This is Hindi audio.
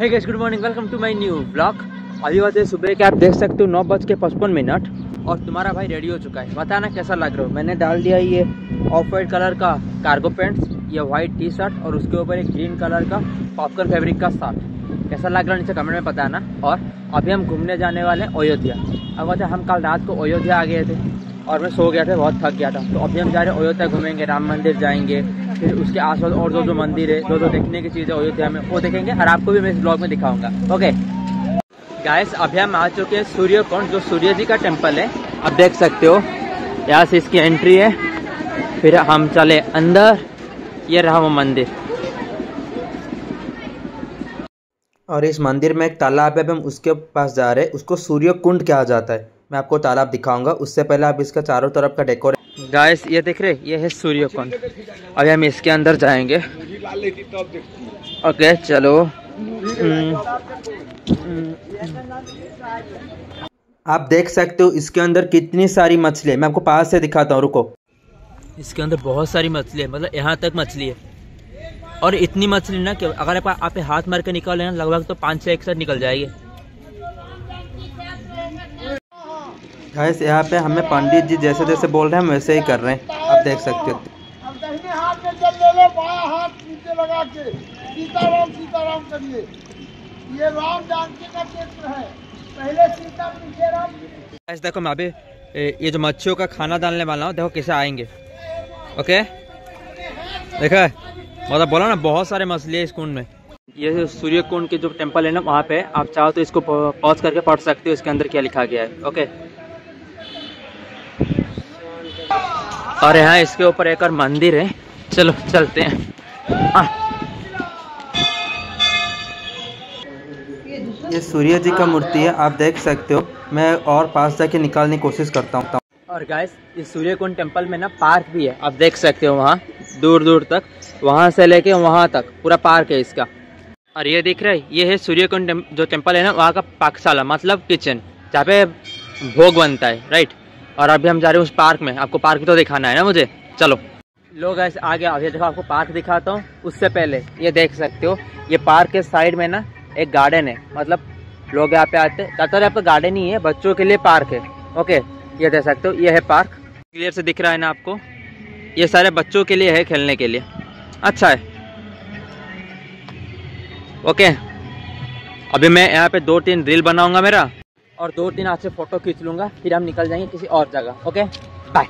है guys good morning welcome to my new blog अभी बात है सुबह के आप देख सकते हो नौ बज के पचपन मिनट और तुम्हारा भाई रेडी हो चुका है। बताना कैसा लग रहा हो? मैंने डाल दिया ये ऑफ़ वाइट कलर का कार्गो पैंट्स ये वाइट टी शर्ट और उसके ऊपर एक ग्रीन कलर का पॉपकॉर्न फैब्रिक का शर्ट कैसा लग रहा है नीचे कमेंट में बताना। और अभी हम घूमने जाने वाले हैं अयोध्या। अब बात है हम कल रात को अयोध्या आ गए थे। और मैं सो गया था, बहुत थक गया था। तो अभी हम जा रहे हैं अयोध्या घूमेंगे, राम मंदिर जाएँगे, फिर उसके आसपास और जो जो मंदिर है जो जो देखने की चीज़ अयोध्या में, वो देखेंगे। और आपको भी मैं इस ब्लॉग में दिखाऊँगा। ओके गाइस अभी हम आ चुके हैं सूर्य कुंड जो सूर्य जी का टेंपल है। आप देख सकते हो, यहाँ से इसकी एंट्री है। फिर हम चले अंदर, ये रहा वो मंदिर। और इस मंदिर में एक तालाब है हम उसके पास जा रहे हैं, उसको सूर्य कुंड कहा जाता है। मैं आपको तालाब दिखाऊँगा। उससे पहले आप इसका चारों तरफ़ का डेकोरेट गाइस ये देख रहे ये है सूर्य कुंड अभी हम इसके अंदर जाएँगे। ओके चलो। हम्म, आप देख सकते हो इसके अंदर कितनी सारी मछली है। मैं आपको पास से दिखाता हूँ रुको। इसके अंदर बहुत सारी मछली है मतलब यहाँ तक मछली है। और इतनी मछली ना कि अगर आप, आप हाथ मार के निकाले ना लगभग तो पाँच से एक साथ निकल जाएगी। गैस यहाँ पे हमें पंडित जी जैसे जैसे बोल रहे हैं हम वैसे ही कर रहे हैं। आप देख सकते हो। अब दाहिने हाथ में जल ले लो बाया हाथ नीचे लगा के। सीताराम सीताराम करिए। ये राम जानकी का चित्र है। पहले सीता पीछे राम गैस देखो मैं अभी ये जो मच्छियों का खाना डालने वाला हूँ देखो कैसे आएँगे। ओके? देखा मतलब बोला ना बहुत सारे मछली है इस कुंड में। ये सूर्य कुंड के जो टेंपल है ना वहाँ पे आप चाहो तो इसको पॉज करके पढ़ सकते हो इसके अंदर क्या लिखा गया है। ओके? और यहाँ इसके ऊपर एक और मंदिर है। चलो चलते हैं। आ, ये सूर्य जी का मूर्ति है आप देख सकते हो। मैं और पास जाके निकालने की कोशिश करता हूँ। और गाइस इस सूर्य कुंड टेंपल में ना पार्क भी है। आप देख सकते हो वहाँ दूर दूर तक। वहाँ से लेके वहाँ तक पूरा पार्क है इसका। और ये दिख रहा है ये है सूर्य कुंड जो टेंपल है ना वहाँ का पाकशाला मतलब किचन जहाँ पे भोग बनता है राइट और अभी हम जा रहे हैं उस पार्क में। आपको पार्क तो दिखाना है ना मुझे? चलो। लोग ऐसे आगे अभी देखो, आपको पार्क दिखाता हूँ। उससे पहले ये देख सकते हो, ये पार्क के साइड में ना एक गार्डन है। मतलब लोग यहाँ पे आते हैं ज़्यादातर यहाँ पे गार्डन ही है, बच्चों के लिए पार्क है। ओके, ये देख सकते हो, ये है पार्क। क्लियर से दिख रहा है ना आपको? ये सारे बच्चों के लिए है खेलने के लिए। अच्छा है। ओके। अभी मैं यहाँ पे दो तीन रील बनाऊँगा मेरा। और दो तीन आपसे फ़ोटो खींच लूँगा, फिर हम निकल जाएँगे किसी और जगह, ओके? बाय